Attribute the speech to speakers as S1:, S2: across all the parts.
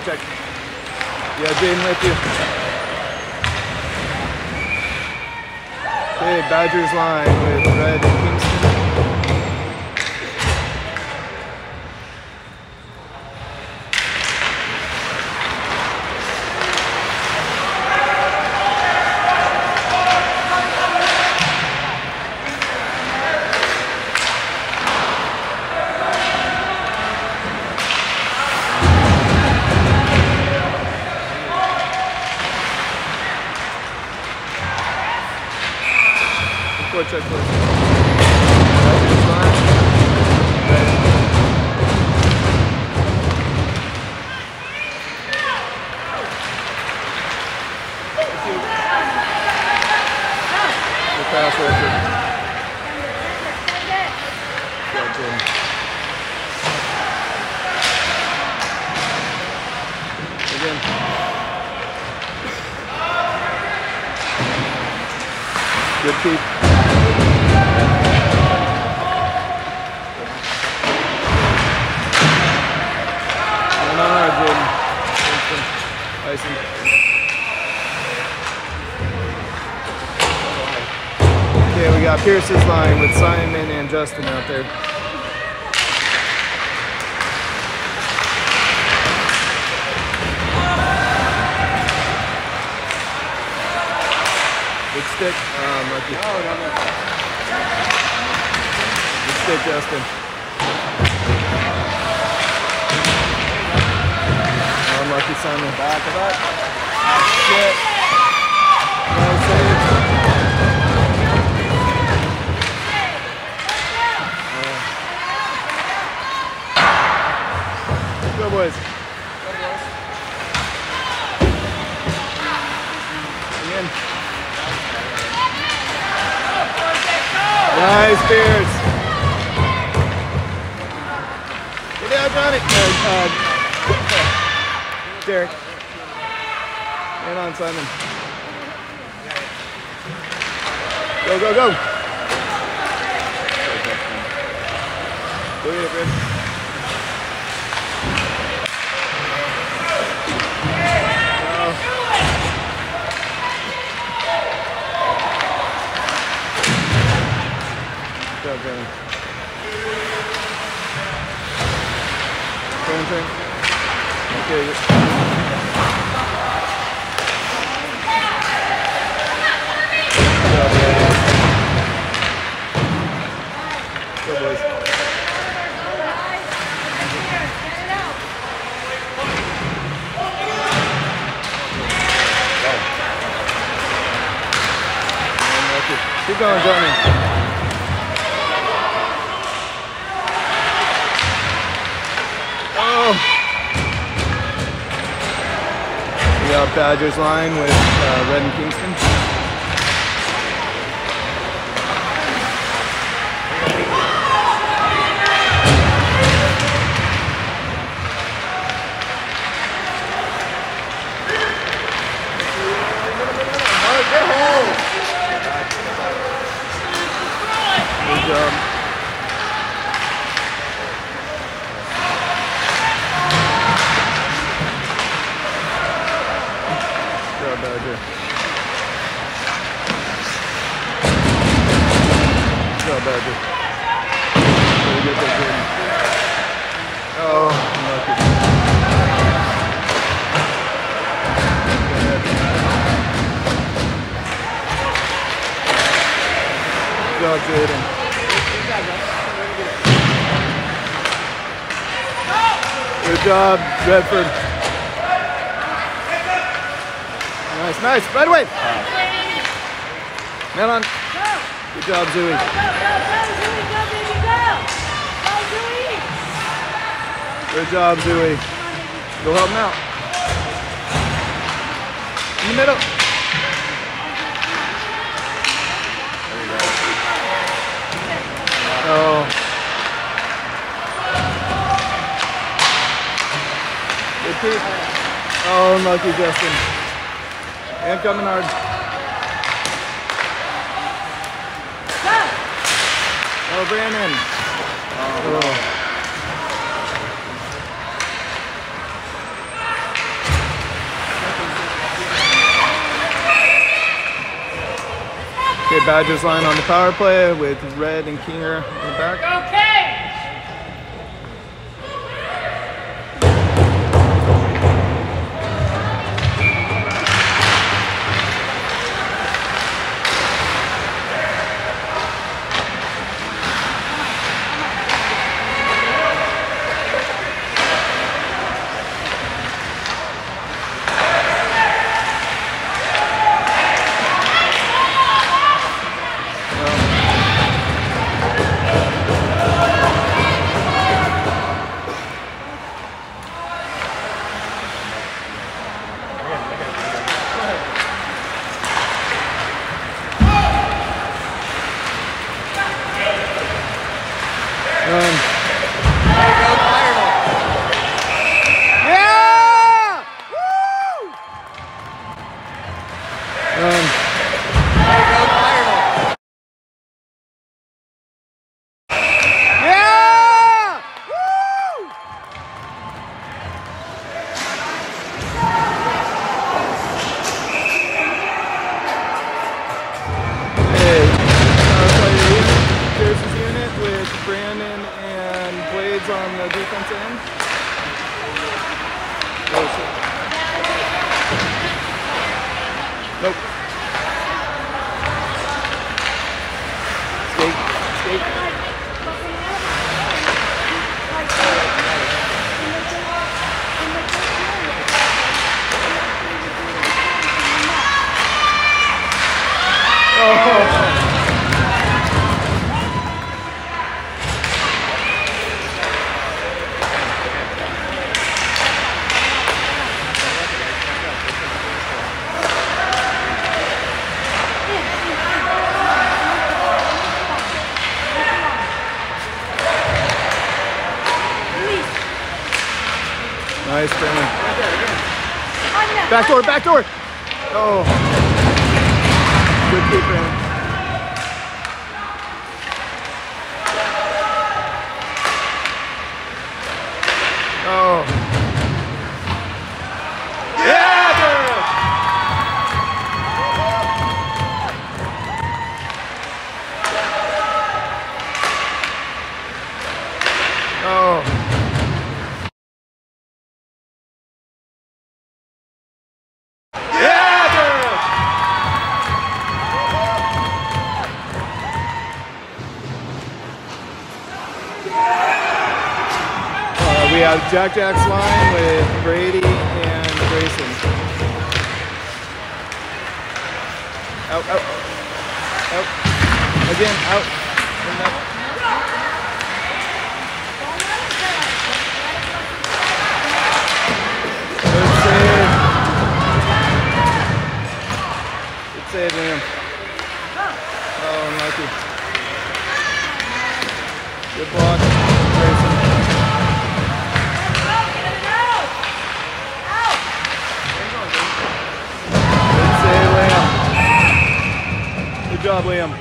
S1: check, check. circles. Pierce is lying. Derek. Hand on, Simon. Go, go, go. Go get it, Brad. Go, Brandon. Okay. Keep going, Johnny. Oh. We got Badgers line with uh, Red and Kingston. Job, Redford. Nice, nice. Right away. Man on. Good job, Zooey. Go, go, go, Good job, Zooey. Go help him out. In the middle. Oh. Good Oh, lucky Justin. And coming hard. Oh, Brandon. Oh. Okay, Badgers line on the power play with Red and Kinger in the back. Back door, back door. Jack Jack's line with Brady and Grayson. Out, out, out. Again, out. Good save. Good save, Liam. Oh, unlucky. Good block, job, Liam.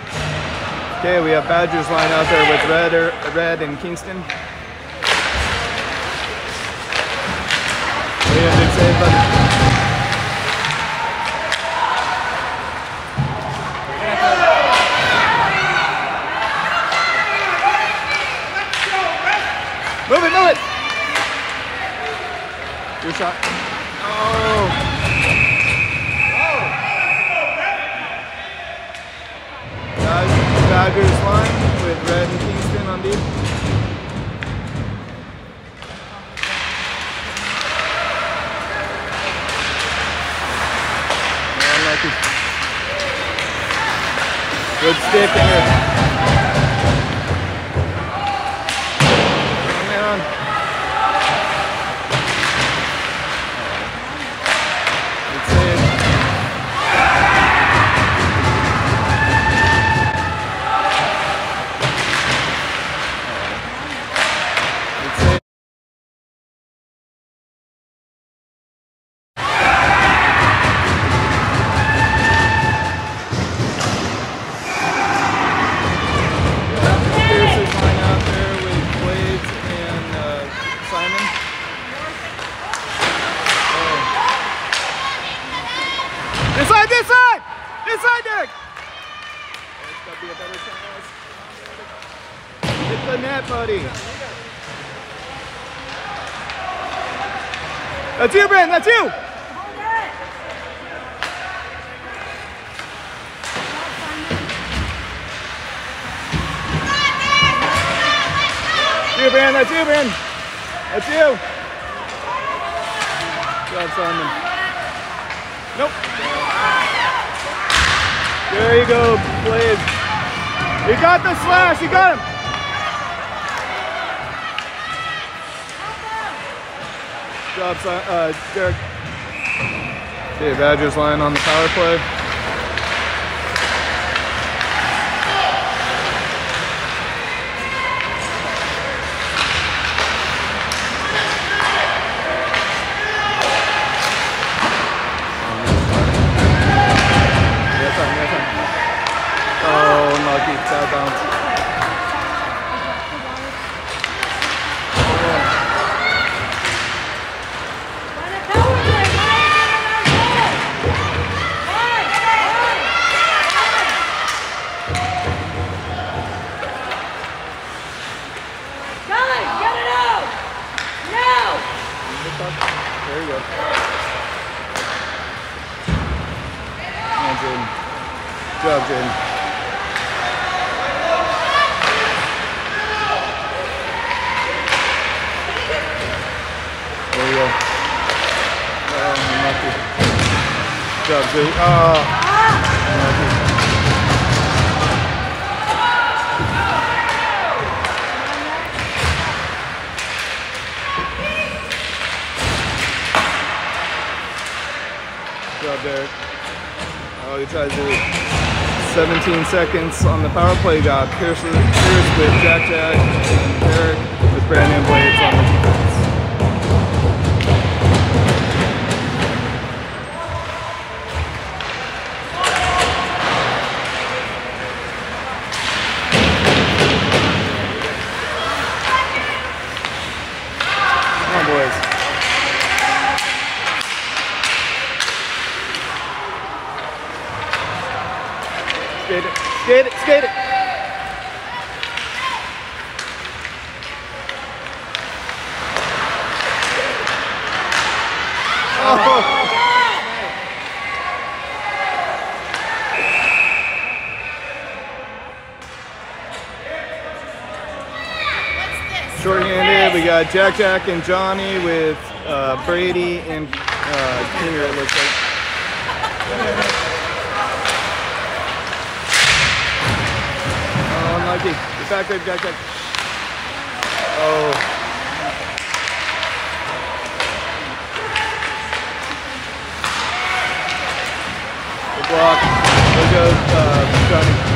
S1: Okay, we have Badgers line out there with Red, Red and Kingston. Liam, good save, buddy. Move it, move it. Your shot. Oh. Dod- Dodgers line with Red and Kingston on deep. Good stick in Badgers line on the power play. Unlucky. Ah. Good job, Derek. Oh, he tries to 17 seconds on the power play. Got Pierce, Pierce with Jack Jack Derek with Brandon Blades Skate it, skate it, skate it. Oh. Short-handed, we got Jack Jack and Johnny with uh, Brady and uh, Junior, it looks like. Mikey. Get back there, Jack Jack. Oh. Block. There goes uh, Johnny.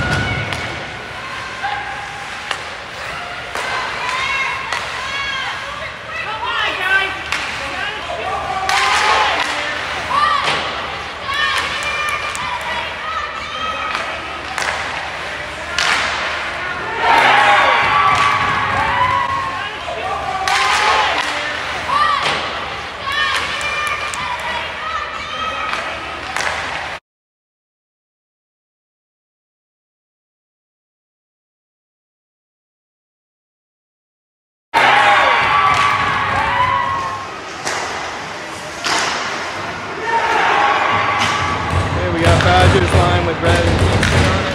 S1: Here we got Badgers line with red and Kingston on it.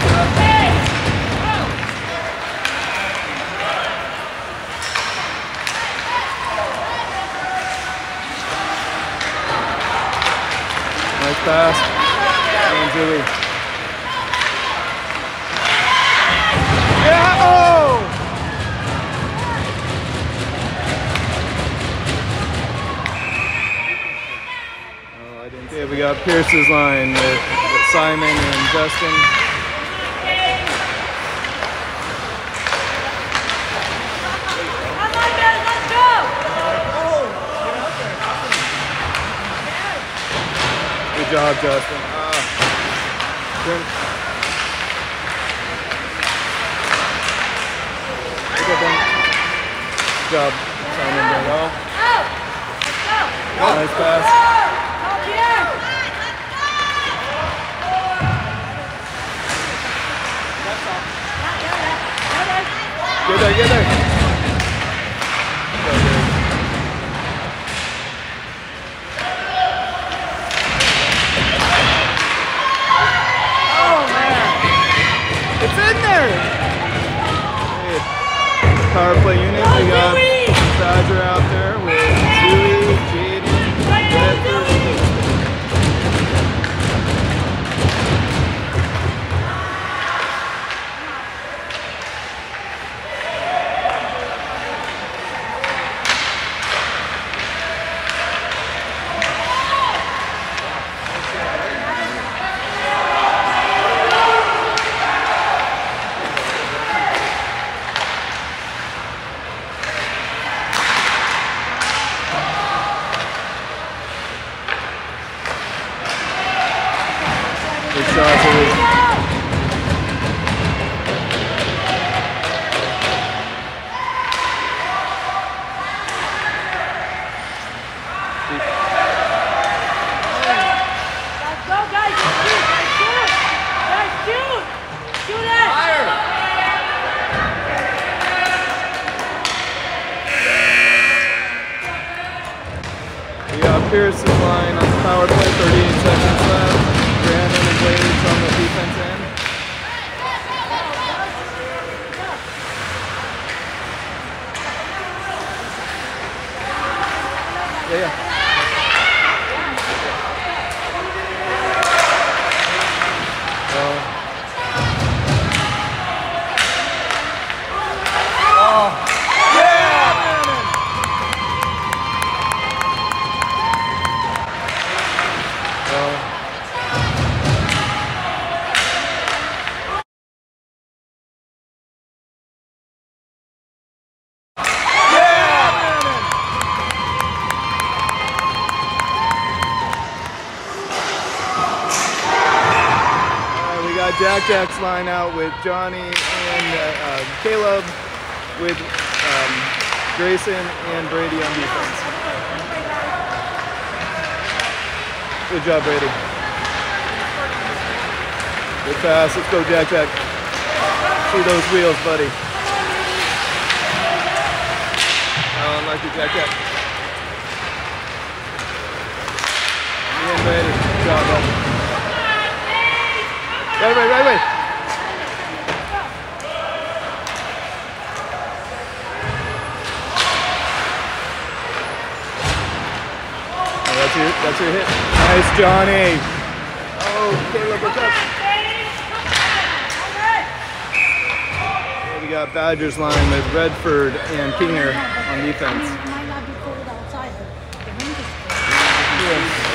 S1: Nice pass. Julie. Yeah! Oh! Oh, see it. We got Pierce's line with Simon and Justin.
S2: Come on, guys, let's go!
S1: Good job, Justin. Ah. Good. Look at them. Good job, Simon.
S2: Out! Let's go!
S1: Nice pass. Get there, get there. Hey, Power play unit. We oh, got Badger out there Jack's line out with Johnny and uh, uh, Caleb with um, Grayson and Brady on defense. Good job, Brady. Good pass. Let's go, Jack Jack. See those wheels, buddy. Oh, Jack Jack. And Brady. Good job, buddy. Right, right, right, right. Oh, that's your, that's your hit. Nice, Johnny. Oh, Caleb, what's up? We got Badgers line with Redford and Kinger on defense.
S2: It might not be cold outside, but the wind is cold.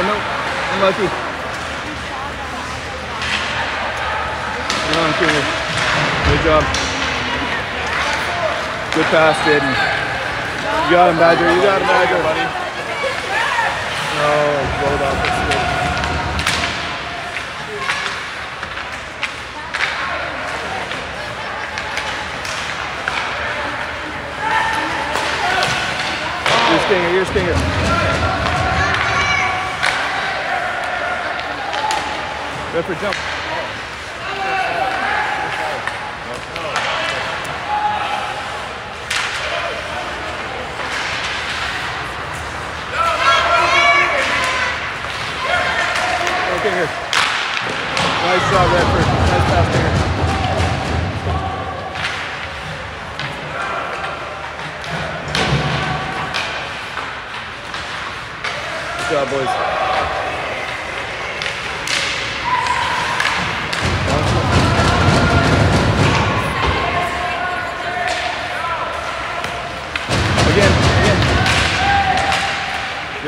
S1: Oh, no, no. Come on, Kinger. Good job. Good pass, Jaden. You got him, Badger. You got him, Badger. buddy. No, rolled off the stick. Here's Kinger. Kinger. Redford jump.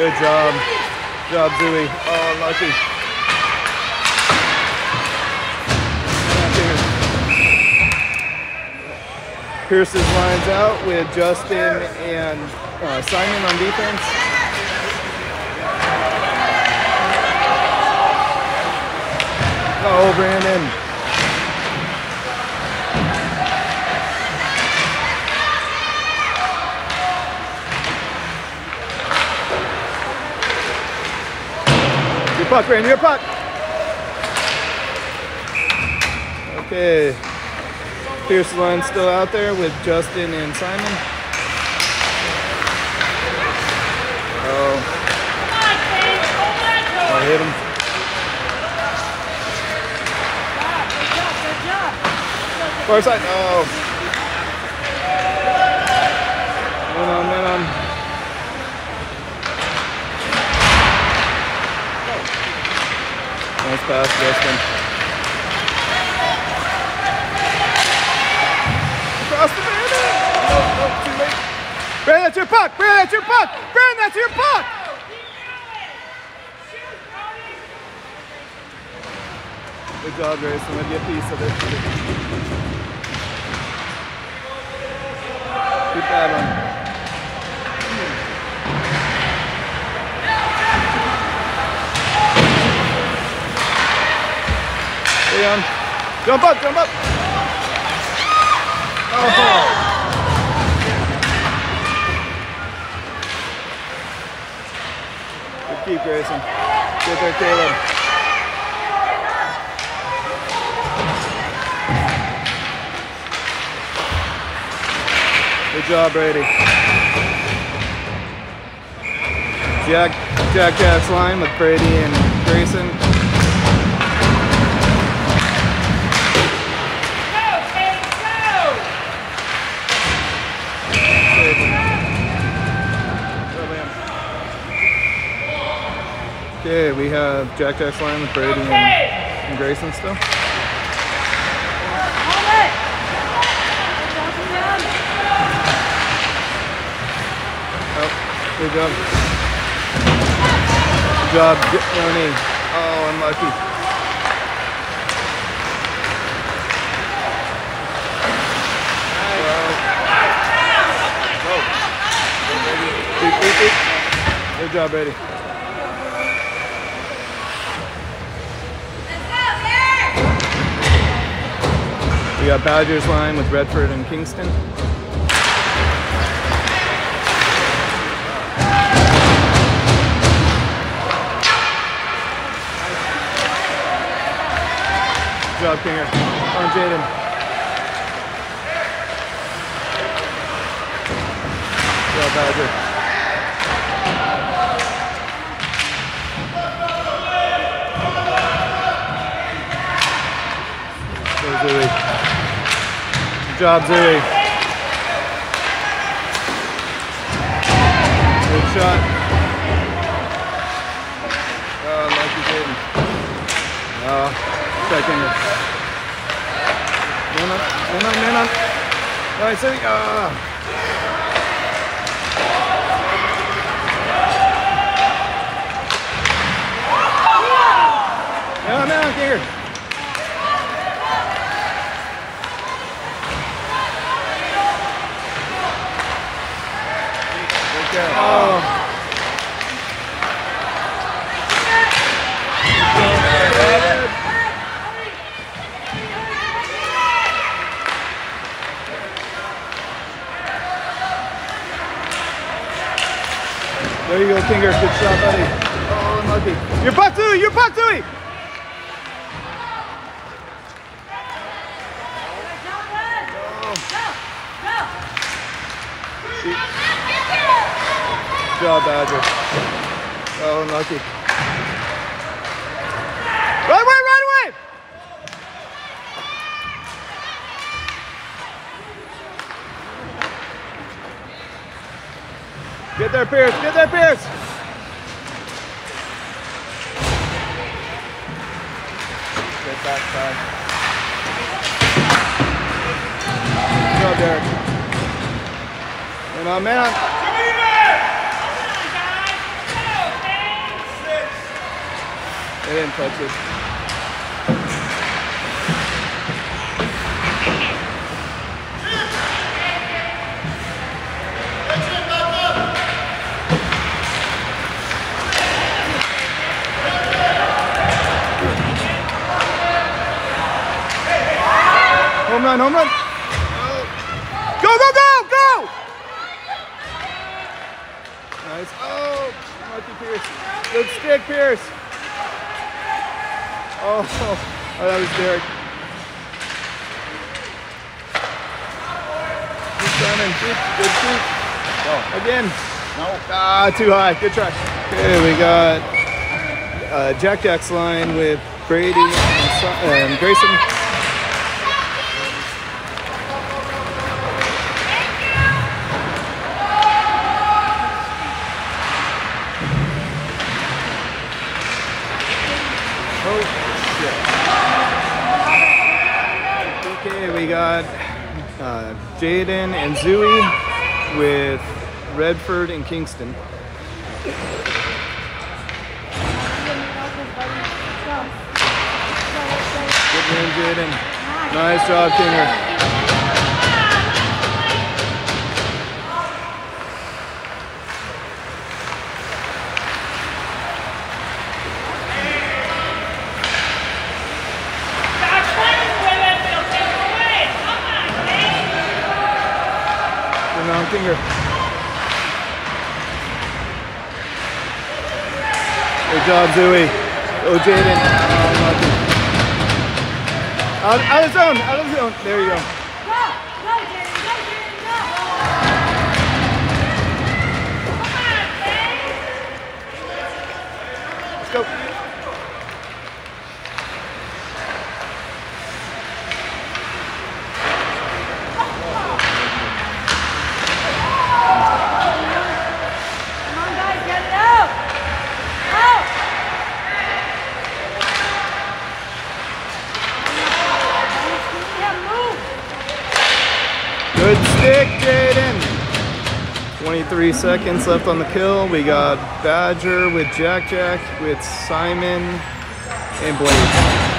S1: Good job. Good job, Zooey. Oh, lucky. Pierce's lines out with Justin and uh, Simon on defense. Oh, Brandon. Puck, Brandon, your puck. Okay. Pierce line still out there with Justin and Simon. Oh, I hit him. Far side. Oh. Man on, man on. Nice pass, Justin. Across the Brandon! No, no, too late. Brandon, that's your puck! Brandon, that's your puck! Brandon, that's your puck! Good job, Grayson. Let me get a piece of it. Keep that one. Leon, jump up, jump up. Oh. Good keep, Grayson. Get there, Caleb. Good job, Brady. Jack, Jack Jack's line with Brady and Grayson.
S2: Go, Kane, go.
S1: Okay, we have Jack Jack's line with Brady and, and Grayson still.
S2: Hold it. Down, down.
S1: Oh, good job. Good job, Ronnie. Oh, unlucky. Good job, Brady. We got Badgers line with Redford and Kingston. Good job, Kinger. On Jaden. Badger. job, Zooey. Good shot. Oh, like you. Oh, taking. Man up, man up, man. All right, Oh. Uh. Here. Kinger. Oh. There you go, Kinger. Good shot, buddy. Oh, unlucky. You're Dewey! You're buck job, Badger. Oh, unlucky. Right away, right away! Get there, Pierce. Get there, Pierce. Get back side. Good job, Derek. Man on, man. It. Home run, home run. Go, go, go, go! Nice. Oh, Marky Pierce. Good stick, Pierce. Oh, oh, that was Derek. Keep running. Shoot. Good shoot. Oh, again. No. Ah, too high. Good try. Okay, we got uh, Jack Jack's line with Brady and, and Grayson. Oh, shit. Okay, we got uh, Jaden and Zooey with Redford and Kingston. Good win, Jaden. Nice job, Kinger. Good job, Zooey. Oh, Jaden. Out, out of zone, out of zone. There you go. Let's go.
S2: Come on, guys, get it out! Out! Yeah, move!
S1: Stick, Jaden. 23 seconds left on the kill. We got Badger with Jack Jack, with Simon and Blade.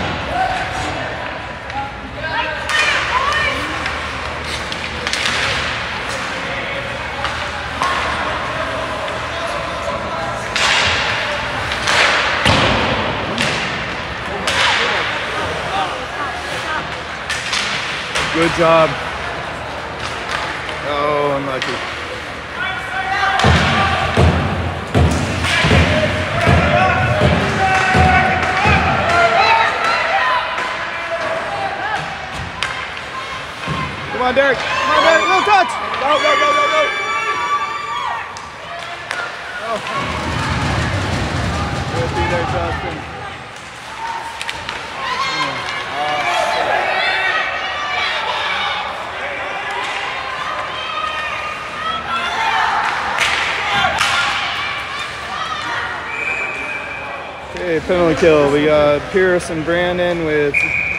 S1: Good job. Penalty kill. We got Pierce and Brandon with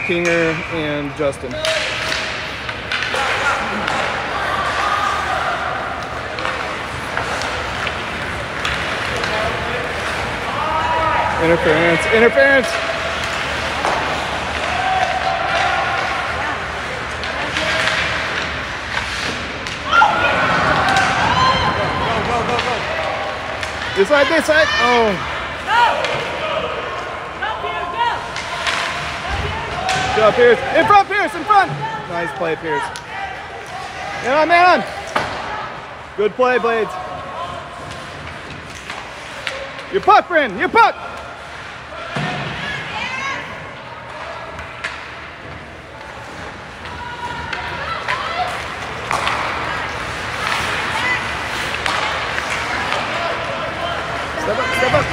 S1: Kinger and Justin. Interference, interference! This side, this side. Oh, go Pierce. In front, Pierce, in front. Nice play, Pierce. Man on, man on. Good play, Blades. Your puck, Bryn. Your puck. Step up, step up.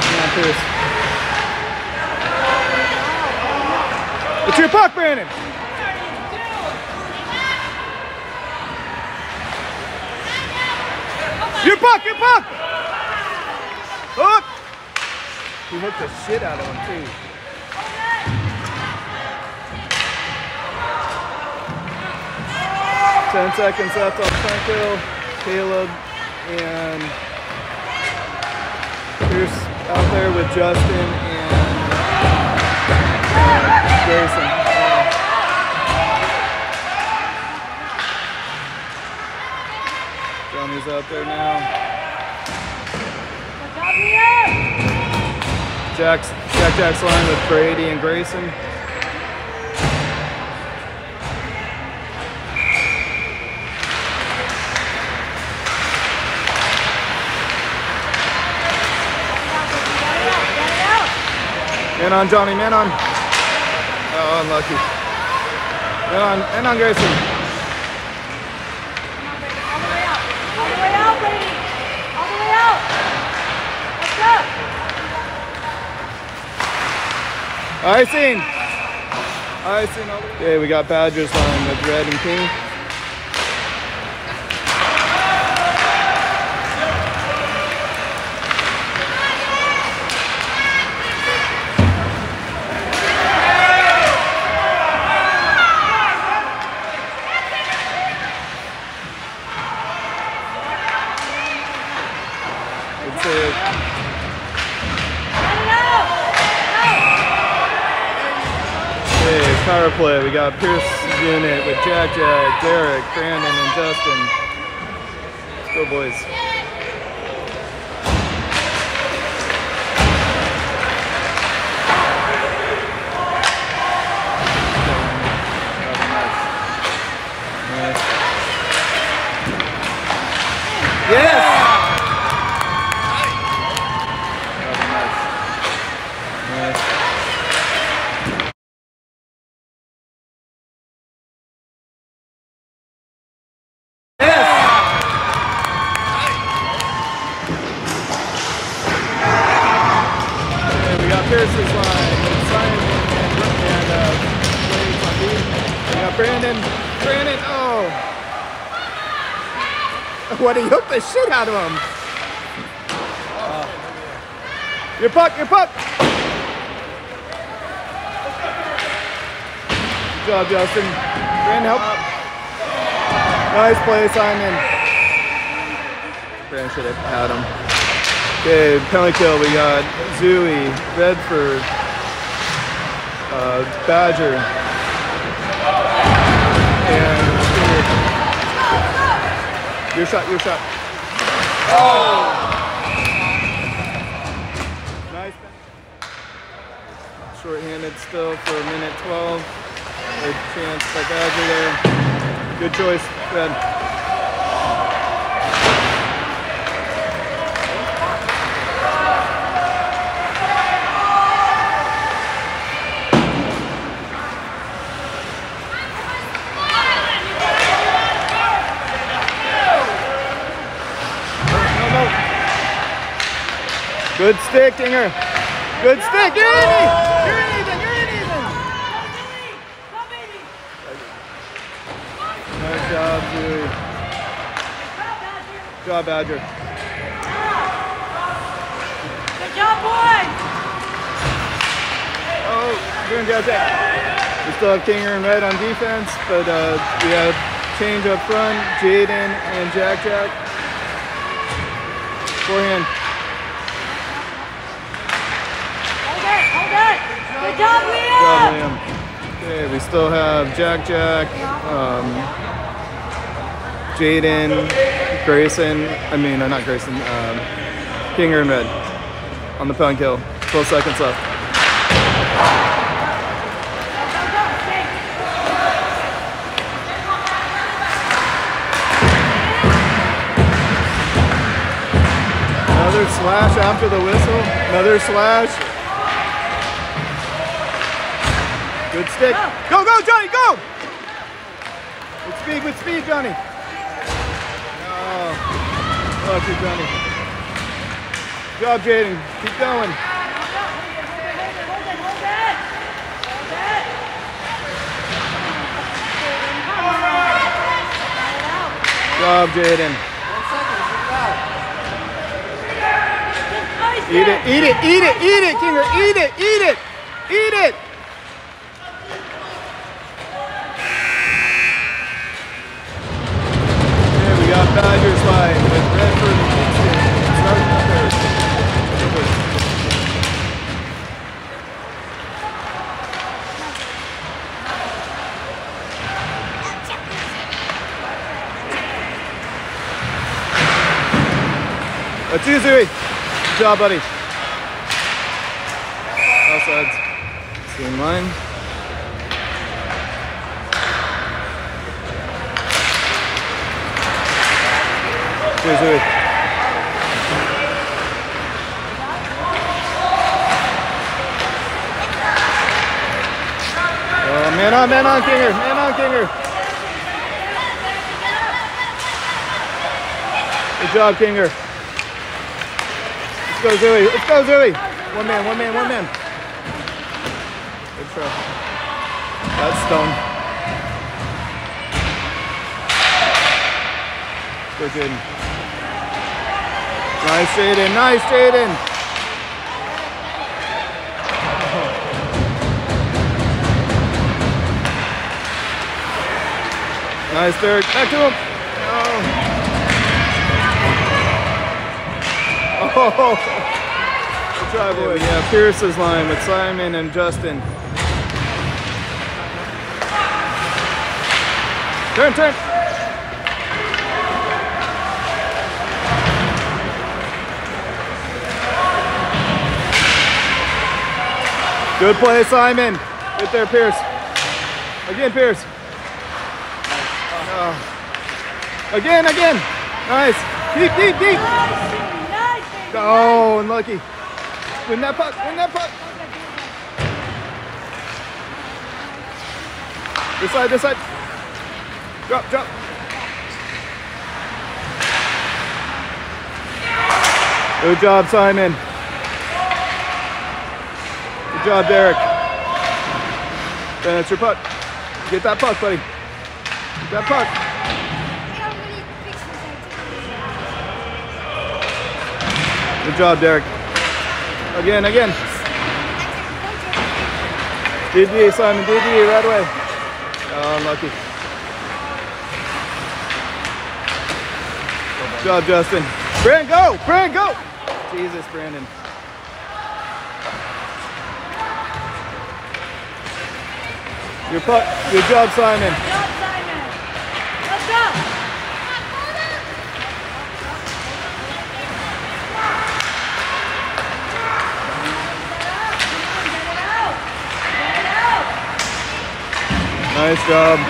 S1: Come on, Pierce. It's your puck, Brandon. Your puck, your puck. Hook. He hooked the shit out of him too. Ten seconds left on Franco, Caleb, and Pierce out there with Justin and uh, Grayson. Johnny's out there now. Jack's Jack Jack's line with Brady and Grayson. Man on Johnny, man on. Oh, unlucky. Man on, man on Grayson. Icing. Icing. all the way- out. Let's go. Icee. Icee. Okay, we got Badgers line with Red and King. Play. We got Pierce unit with Jack Jack, Derek, Brandon, and Justin. Let's go, boys. Yes! What he hooked the shit out of him. Your puck, your puck! Good job, Justin. Brandon, help. Nice play, Simon. Brandon should have had him. Okay, penalty kill. We got Zooey, Bedford, uh, Badger, Your shot, your shot. Oh! Nice. Short-handed still for a minute 12. Good chance by Badger there. Good choice, Ben. Good stick, Dinger. Good yeah. stick. You're in, even. You're in even. You're in even. Nice job, Dewey. Good job, Badger. Good job, boy. Oh, doing good there. We still have Kinger and Red on defense, but uh, we have change up front, Jaden and Jack Jack. Forehand.
S2: Good job,
S1: Good job,
S2: Liam.
S1: Liam. Okay, we still have Jack Jack, um, Jaden, Grayson, I mean, uh, not Grayson, um, Kinger and Red on the pound kill. 12 seconds left. Another slash after the whistle. Another slash. Good stick. Go, go, Johnny, go! With speed, with speed, Johnny. Oh, lucky Johnny. Good job, Jaden. Keep going. Good job, Jaden. Eat it, eat it, eat it, eat it, Kinger. Eat it, eat it, eat it. We line Redford and Kingston starting. Let's. Good job, buddy. All. Same line. Cheers, Louis. Oh, uh, man on, man on, Kinger. Man on, Kinger. Good job, Kinger. Let's go, Zooey. Let's go, Zooey. One man, one man, one man. Good try. That's Stone. Go, Jaden. Nice, Jaden. Nice, Jaden. Nice, Derek. Back to him. Oh. Oh. Boy. We Pierce's line with Simon and Justin. Turn, turn. Good play, Simon. Right there, Pierce. Again, Pierce. Oh. Again, again. Nice. Deep, deep, deep. Oh, unlucky. Win that puck, win that puck. This side, this side. Drop, drop. Good job, Simon. Good job, Derek. Then it's your puck. Get that puck, buddy. Get that puck. Good job, Derek. Again, again. DD, Simon, DD, right away. Oh, unlucky. Good job, Justin. Brandon, go! Brandon, go! Jesus, Brandon. Your puck. Good job, Simon.
S2: Good job, Simon. Let's go. Get it out. Get it out.
S1: Nice job.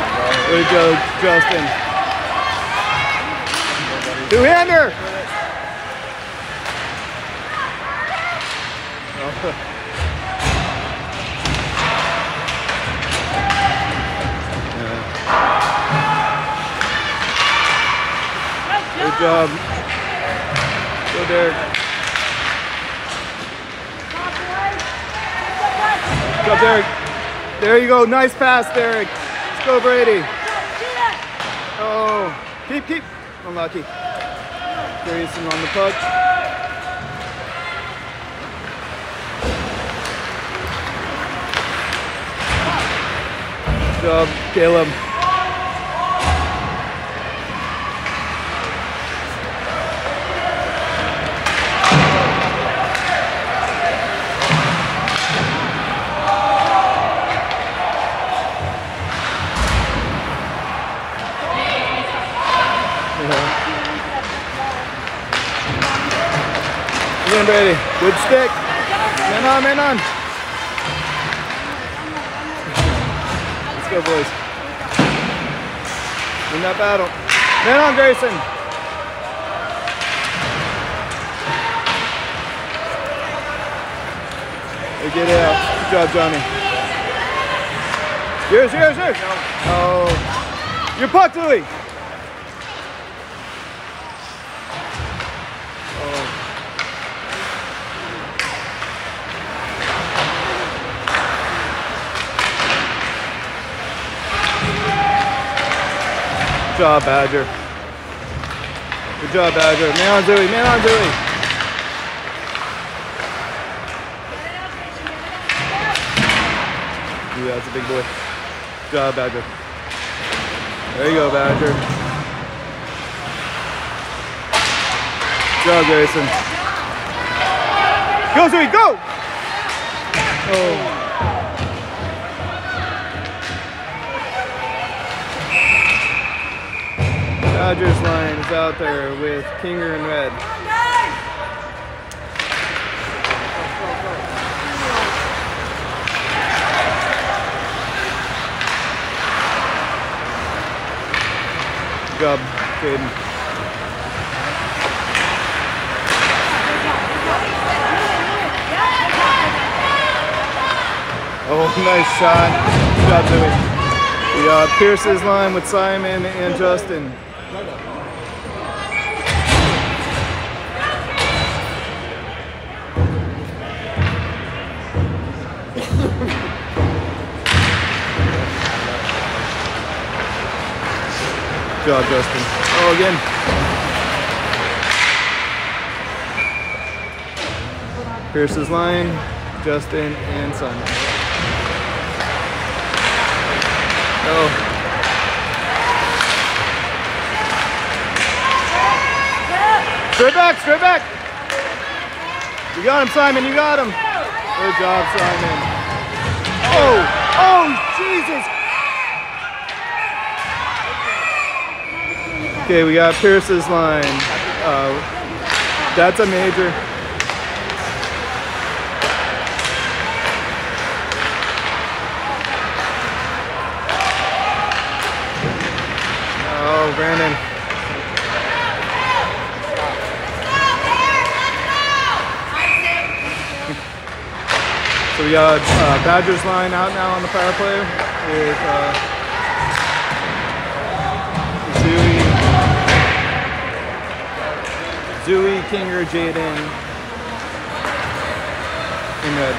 S1: Way to Justin. Two-hander. Job. Go, Derek. Good job, Derek. There you go. Nice pass, Derek. Let's go, Brady. Oh, keep, keep. Unlucky. Grayson on the puck. job, Caleb. Again, Brady. Good stick. Man on, man on. Let's go, boys. Win that battle. Man on, Grayson. Hey, get it out. Good job, Johnny. Yours, yours, yours. Oh. Your puck, job, Badger. Good job, Badger. Man on Zooey, man on Zooey. Yeah, that's a big boy. Good job, Badger. There you go, Badger. Good job, Grayson. Go, Zooey, go! Oh. Dodgers line is out there with Kinger and Red. Job, Caden. Oh, nice shot. Good job, Louis. We got Pierce's line with Simon and Justin. Job, Justin. Oh, again. Pierce's line, Justin, and Simon. Oh. Straight back, straight back. You got him, Simon, you got him. Good job, Simon. Oh, oh, Jesus. Okay, we got Pierce's line. Uh, that's a major. Oh, Brandon. We got uh, Badgers line out now on the power play with uh, Zooey, Zooey, Kinger, Jaden, and Red.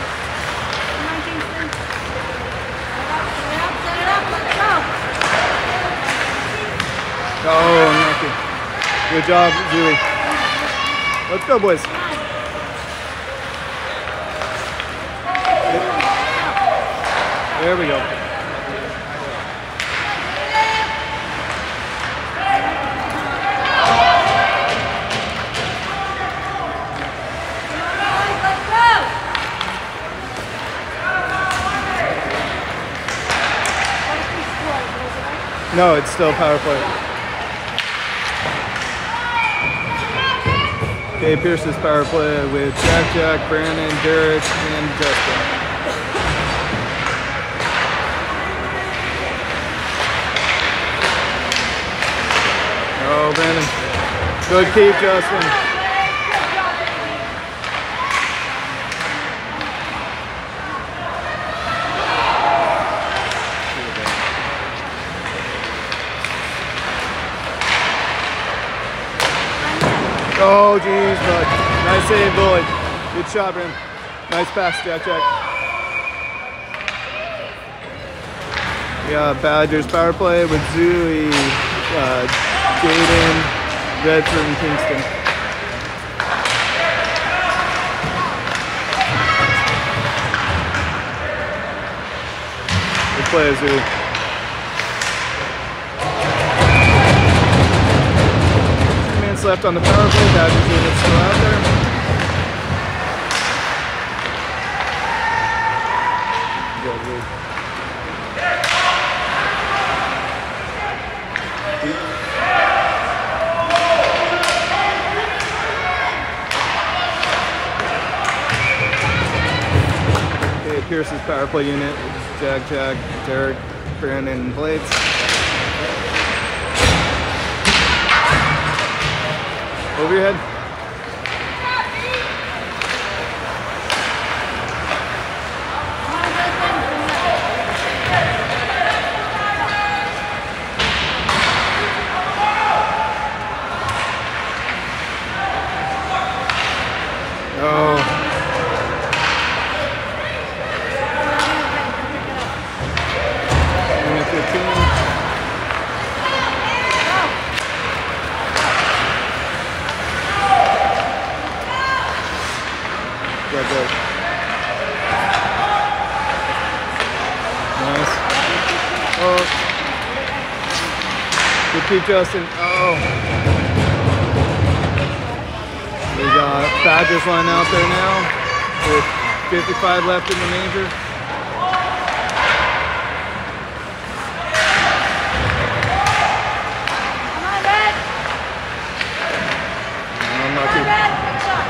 S1: Oh, unlucky. Good job, Zooey. Let's go, boys. There we go. No, it's still power play. Okay, Pierce's power play with Jack Jack, Brandon, Derek, and Justin. Oh, Brandon. Good keep, Justin. Oh, geez, bud. Nice save, Lloyd. Good shot, Brandon. Nice pass, Jack Jack. Yeah, Badgers power play with Zooey, uh, Jaden Bedford and Kingston. Good play, minutes left on the power play. Badgers units still out there. Pierce's power play unit. Jack, Jack, Derek, Brandon, and Blades. Over your head. Oh. Unit 15. Good, good. Nice. Oh. Good keep, Justin. Oh. We got Badgers line out there now with 55 left in the major.
S2: Come on, Red. Come on,
S1: Unlucky.
S2: Red. Good shot.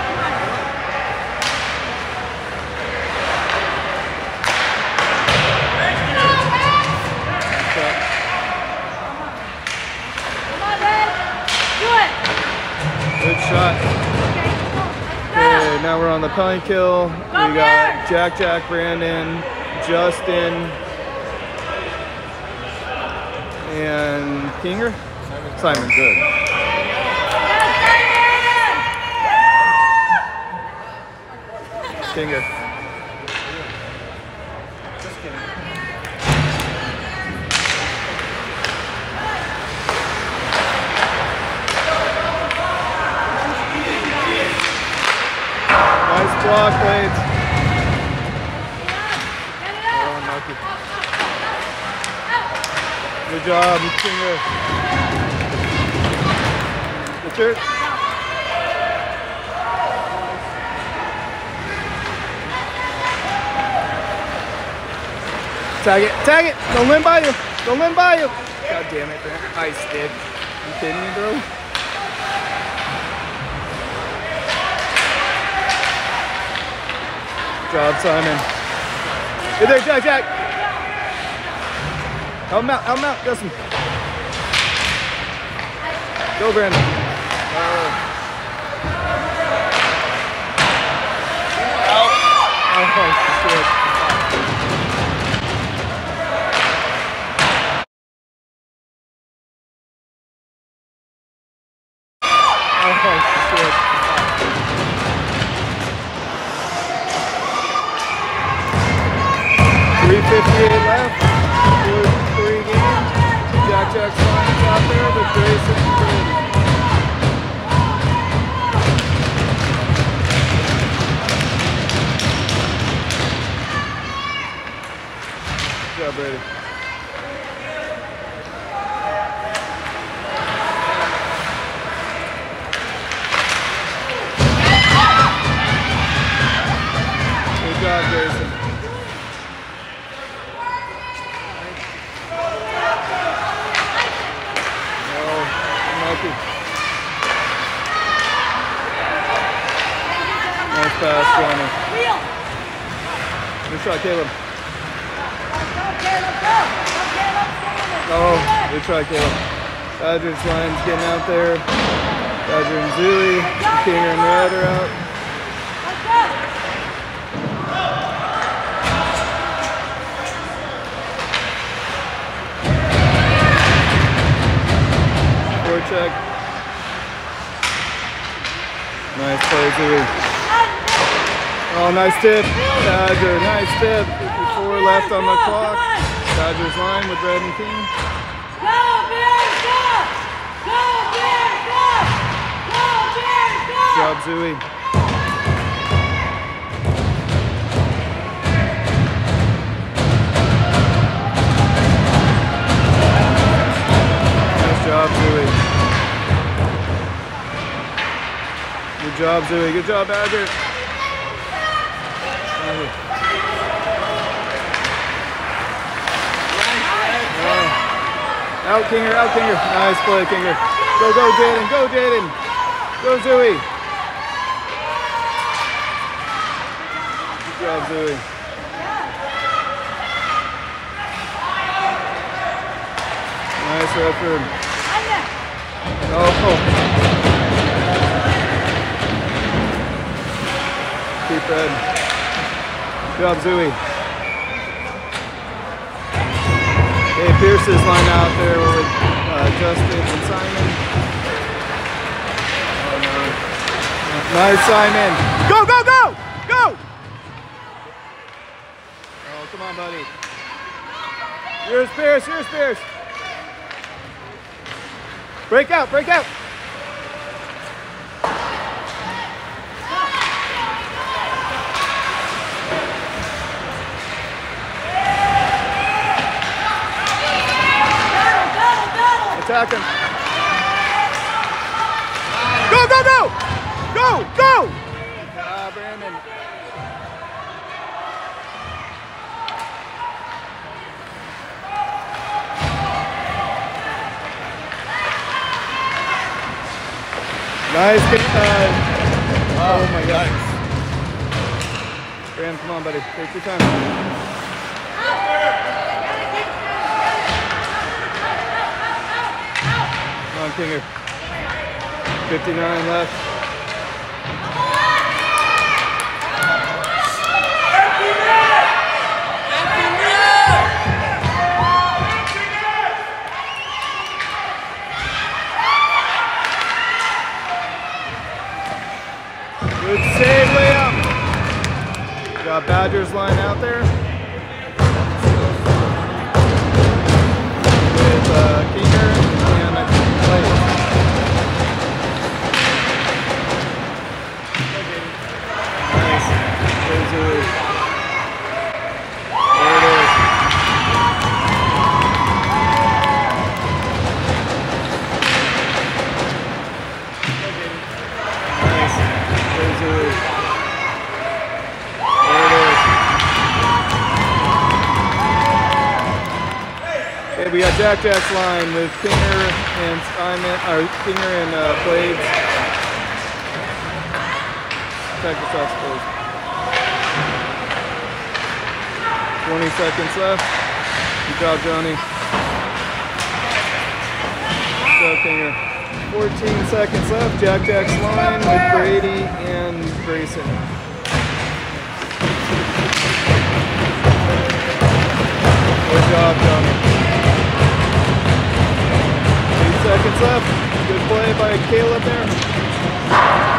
S2: Come on. Come on, Red. Do it.
S1: Good shot.
S2: Okay, come on. Let's go.
S1: Okay, now we're on the pine kill. We got Jack Jack Brandon, Justin, and Kinger? Simon, good. Kinger. Block, Blades. Good job, Kinger. Richard. Tag it, tag it. Don't let by you. Don't let by you. God damn it, man. Ice stick. You kidding me, bro? Good job, Simon. Hey there, Jack, Jack. Help him out, help him out, Justin. Go, Brandon. Good job, Brady. Good job, Grayson. Unlucky. Nice pass, Johnny. Good shot, Caleb.
S2: Go, Caleb, go. Go, Caleb. Stay in it.
S1: Good try, Caleb. Badgers Lions getting out there. Badger and Zooey, Kinger and Red are out.
S2: Go.
S1: Forecheck. Nice play, Zooey. Oh, nice tip. Badger, nice tip. 54 left on the clock. Dodgers line with Red and King.
S2: Go, Bears, go. Go, Bears, go. Go, Bears, go.
S1: Good job, Zooey. Nice job, Zooey. Good job, Badger. Out, Kinger, out, Kinger. Nice play, Kinger. Go, go, Jaden. Go, Jaden. Go, Zooey. Job, Zooey. Nice Redford. Oh, oh. Keep red. Good job, Zooey. Okay, Pierce is lined out there with uh, Justin and Simon. Oh, no. Nice, Simon. Go, go! Go! Oh, come on, buddy. Here's Pierce, here's Pierce. Break out, break out. Attack him. Go, go, go! Go, go! Ah, Brandon. Nice. good, Uh, oh my God. Brandon, come on, buddy. Take your time. Come on, Kinger. 59 left. Good save, Liam. Got Badgers line out there. With uh, Kinger and uh, Blake. Nice. There's Zooey. We got Jack Jack's line with Kinger and Simon, or Kinger and uh, Blades. Check the shots, please. 20 seconds left. Good job, Johnny. Good job, Kinger. 14 seconds left. Jack Jack's line with Brady and Grayson. Good job, Johnny. Seconds left. Good play by Caleb there.